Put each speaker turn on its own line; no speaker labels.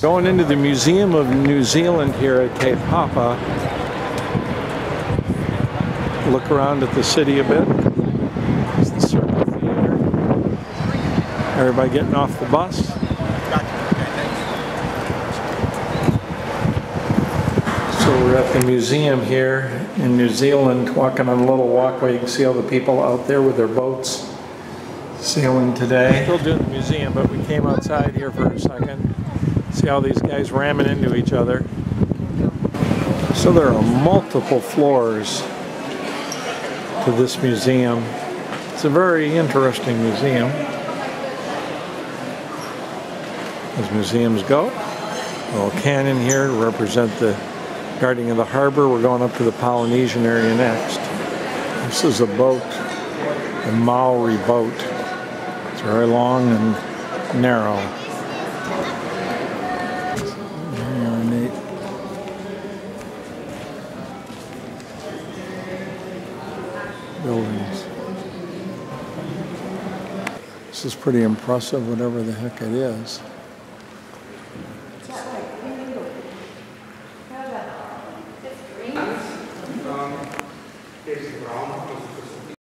Going into the Museum of New Zealand here at Te Papa. Look around at the city a bit. There's the Circa Theater. Everybody getting off the bus. So we're at the museum here in New Zealand, walking on a little walkway. You can see all the people out there with their boats sailing today. Still doing the museum, but we came outside here for a second. See how these guys ramming into each other. So there are multiple floors to this museum. It's a very interesting museum. As museums go. A little cannon here to represent the guarding of the harbor. We're going up to the Polynesian area next. This is a boat, a Maori boat. It's very long and narrow. Very neat. Buildings. This is pretty impressive, whatever the heck it is.
facing ground.